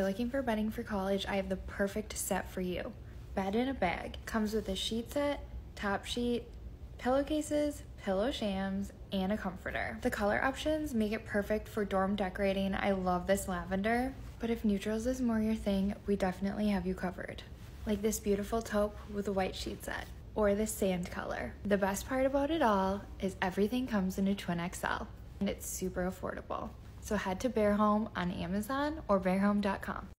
you're looking for bedding for college, I have the perfect set for you. Bed in a bag comes with a sheet set, top sheet, pillowcases, pillow shams, and a comforter. The color options make it perfect for dorm decorating. I love this lavender, but if neutrals is more your thing, we definitely have you covered. Like this beautiful taupe with a white sheet set or this sand color. The best part about it all is everything comes in a twin XL and it's super affordable. So head to Bare Home on Amazon or barehome.com.